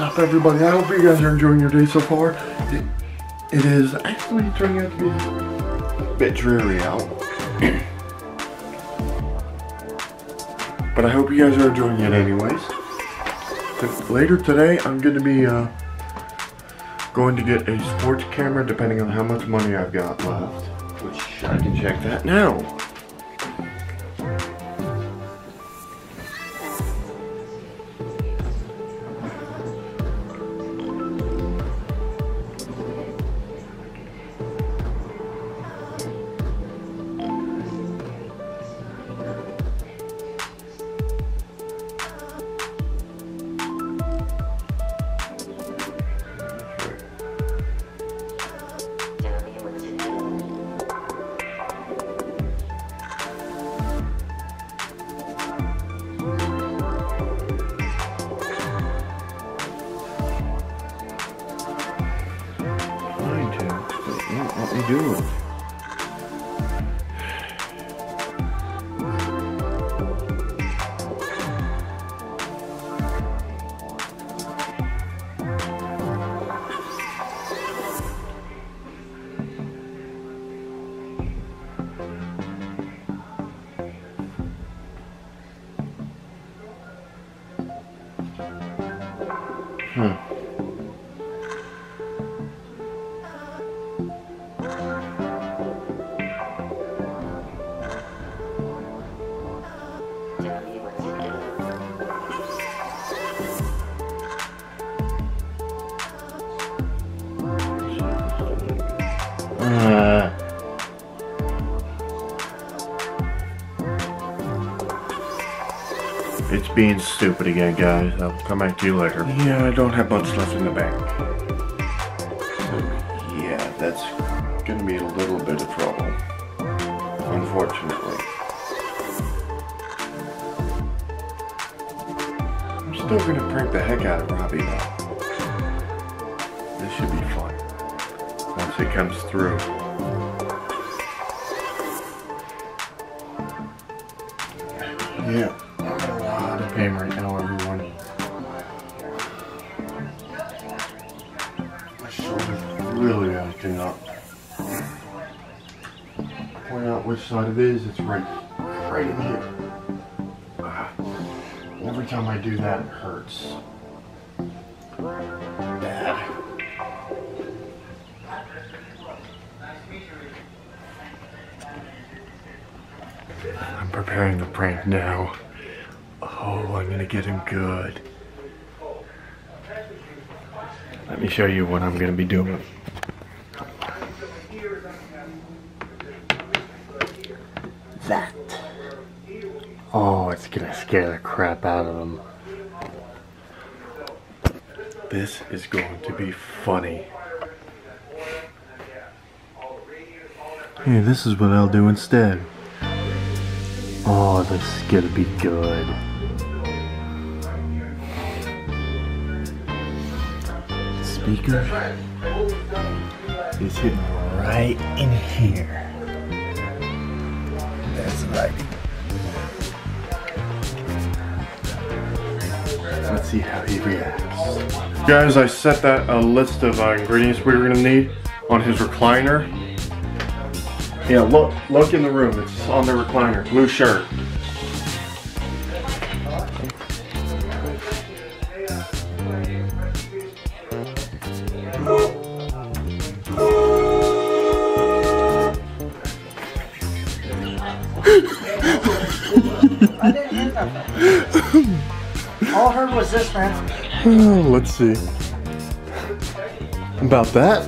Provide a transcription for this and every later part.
Up everybody? I hope you guys are enjoying your day so far. It, it is actually turning out to be a bit dreary out. but I hope you guys are enjoying it anyways. Later today I'm going to be uh, going to get a sports camera depending on how much money I've got left. Which I can check that now. Being stupid again, guys. I'll come back to you later. Yeah, I don't have much left in the bank. So, yeah, that's gonna be a little bit of trouble. Unfortunately. I'm still gonna prank the heck out of Robbie though. This should be fun. Once it comes through. Yeah, Pain right now, everyone. My shoulder's really acting up. Point out which side it is, it's right, right in here. Ah, Every time I do that, it hurts. Bad. I'm preparing the prank now. Oh, I'm gonna get him good. Let me show you what I'm gonna be doing. That. Oh, it's gonna scare the crap out of him. This is going to be funny. Hey, this is what I'll do instead. Oh, this is gonna be good. Speaker is hitting right in here. That's right. Let's see how he reacts. Guys, I set that a list of uh, ingredients we were gonna need on his recliner. Yeah, look, look in the room. It's on the recliner. Blue shirt. I didn't hear nothing. All I heard was this, man. Oh, let's see. About that?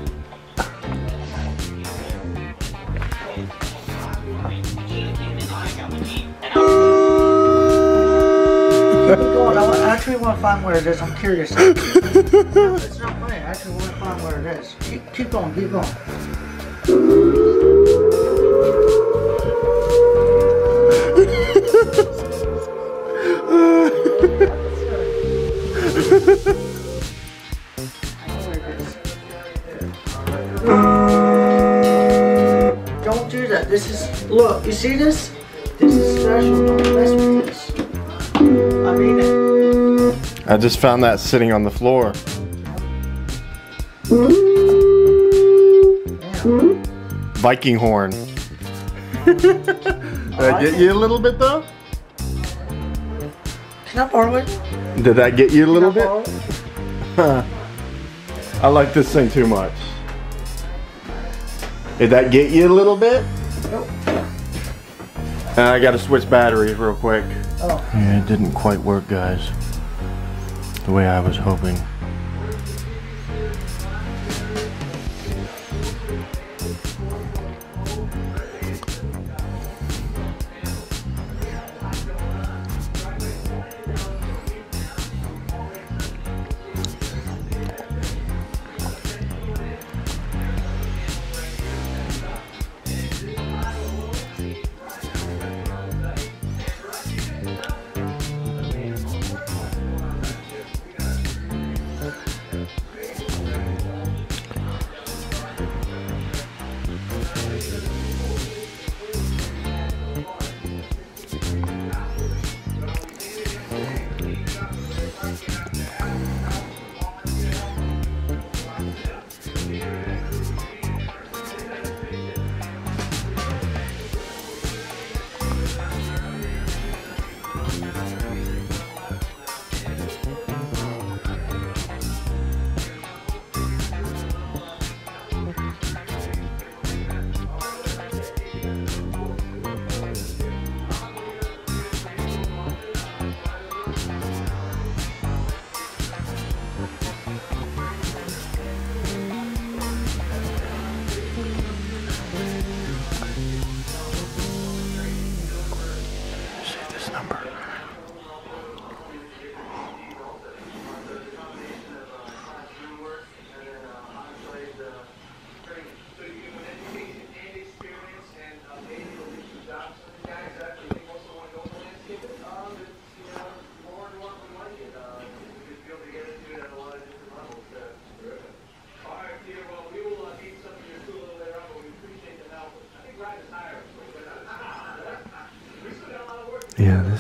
Keep going. I I actually want to find where it is. I'm curious. it's not funny. I actually want to find where it is. Keep, keep going. Keep going. This is, look, you see this? This is special, don't mess with this. I mean it. I just found that sitting on the floor. Viking horn. Did I get you a little bit though? Can I borrow it? Did I get you a little bit? I like this thing too much. Did that get you a little bit? Nope. I gotta switch batteries real quick. Oh. Yeah, it didn't quite work, guys. The way I was hoping.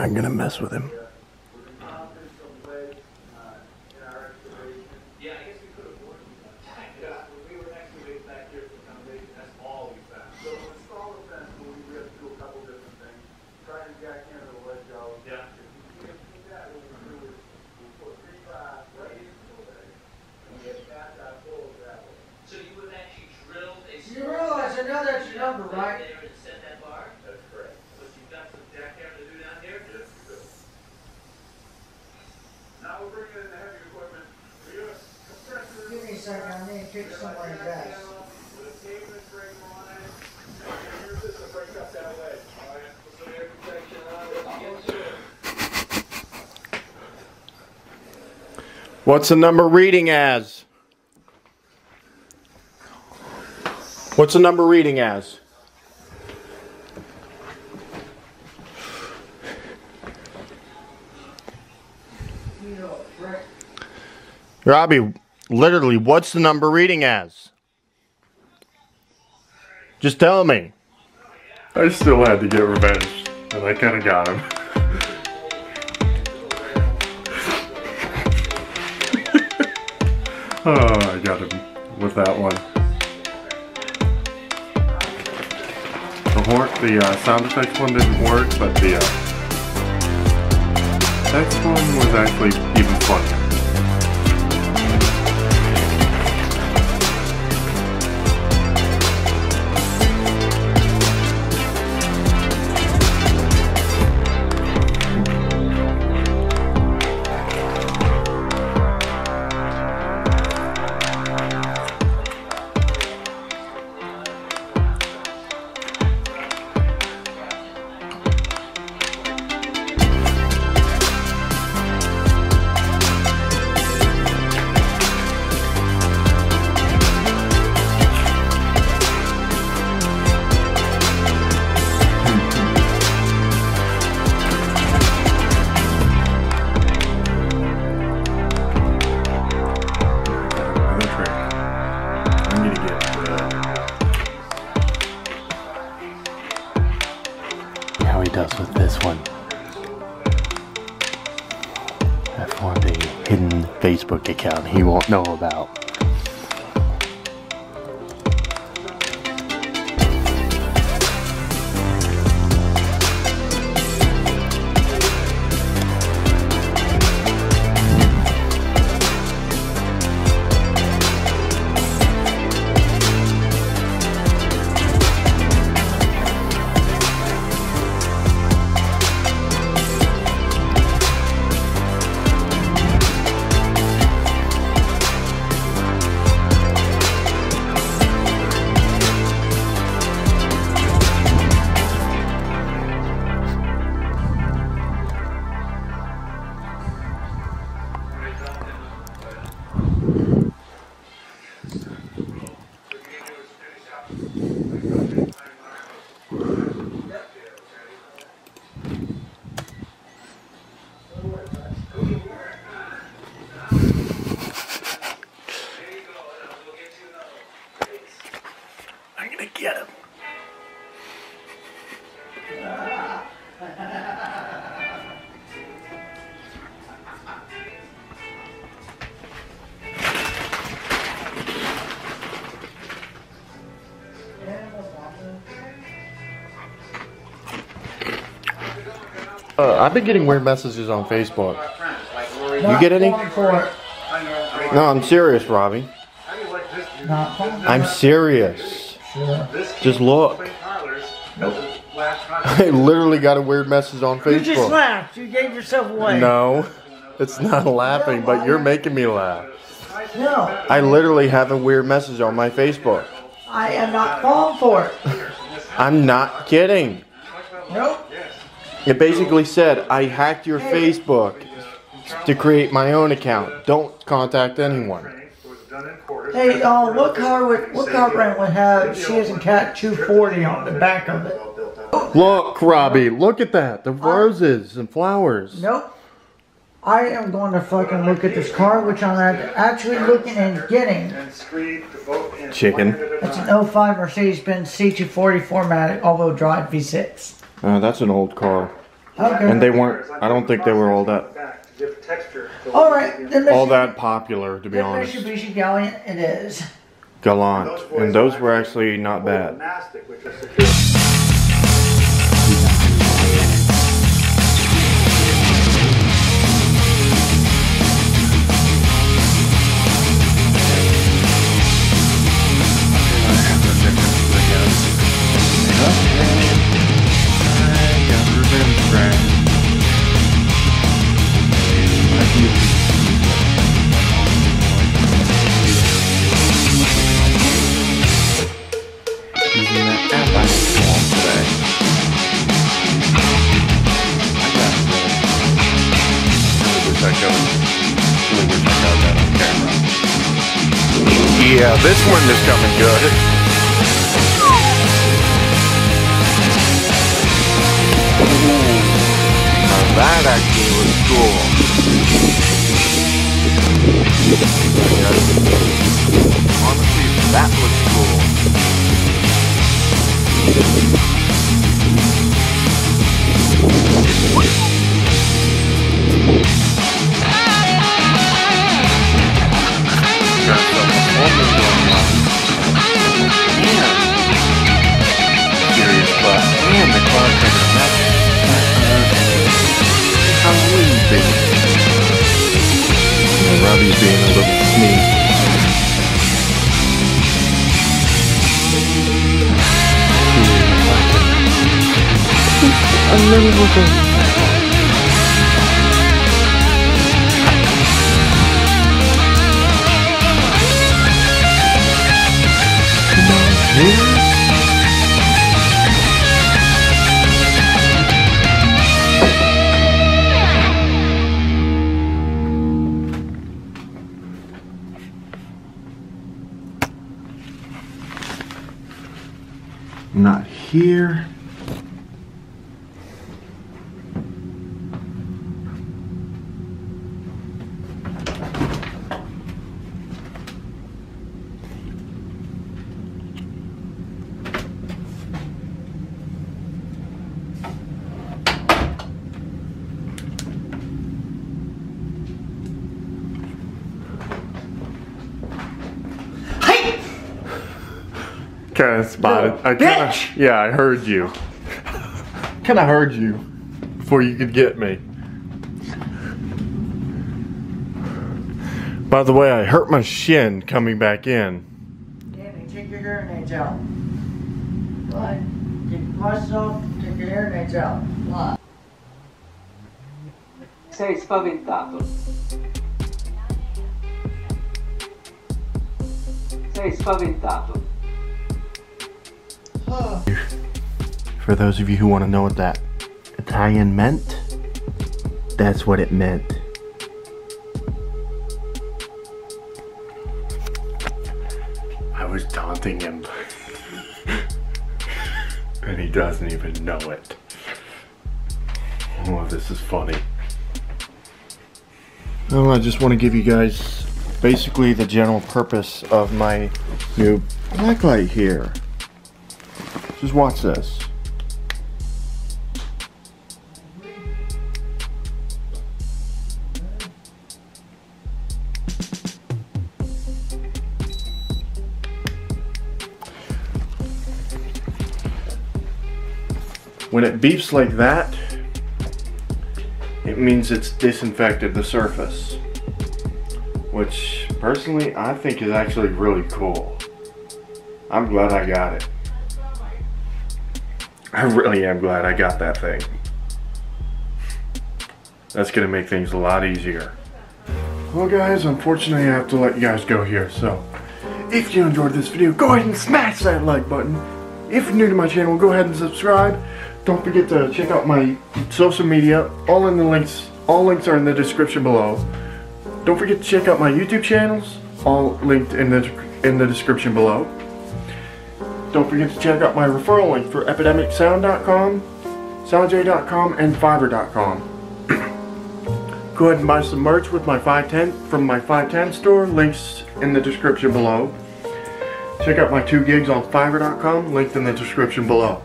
I'm gonna mess with him. What's the number reading as? What's the number reading as? Robbie, literally, what's the number reading as? Just tell me. I still had to get revenge, and I kind of got him. Oh, I got him with that one. The horn, the uh, sound effects one didn't work, but the uh, next one was actually even funnier. He won't know about. Uh, I've been getting weird messages on Facebook. You get any? No, I'm serious, Robbie. Not falling for I'm serious. Just look. I literally got a weird message on Facebook. You just laughed. You gave yourself away. No, it's not laughing, but you're making me laugh. No, I literally have a weird message on my Facebook. I am not falling for it. I'm not kidding. Nope. It basically said, I hacked your Facebook to create my own account. Don't contact anyone. Hey, uh, what car would what car brand would have She has a Cat 240 on the back of it? Look, Robbie, look at that. The roses and flowers. Nope. I am going to fucking look at this car, which I'm actually looking and getting. Chicken. It's an 05 Mercedes-Benz C240 4MATIC all-wheel drive V6. Uh, that's an old car. Okay. And they weren't, I don't think they were all that, all right. Then all that popular, to be then honest. Mitsubishi Galant it is. Galant. And those were actually not bad. Yeah, this one is coming good. That actually was cool. Honestly, that looks cool. Being a little sneak. I'm really looking. Here. Kind of spotted. I kinda, bitch! yeah, I heard you. kind of heard you before you could get me. By the way, I hurt my shin coming back in. Danny, take your hearing aids out. What? Take your take your hearing aids out. What? Sei spaventato. Sei spaventato. For those of you who want to know what that Italian meant, that's what it meant. I was taunting him. and he doesn't even know it. Oh, this is funny. Well, I just want to give you guys basically the general purpose of my new blacklight here. Just watch this. When it beeps like that, it means it's disinfected the surface. Which, personally, I think is actually really cool. I'm glad I got it. I really am glad I got that thing. That's gonna make things a lot easier. Well guys, unfortunately I have to let you guys go here, so if you enjoyed this video, go ahead and smash that like button. If you're new to my channel, go ahead and subscribe. Don't forget to check out my social media. All in the links, all links are in the description below. Don't forget to check out my YouTube channels, all linked in the in the description below. Don't forget to check out my referral link for epidemicsound.com, soundjay.com, and fiverr.com. Go ahead and buy some merch with my 510 from my 510 store, links in the description below. Check out my two gigs on fiverr.com, linked in the description below.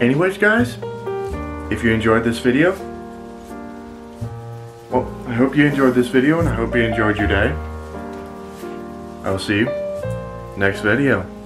Anyways, guys, if you enjoyed this video, well, I hope you enjoyed this video and I hope you enjoyed your day. I will see you next video.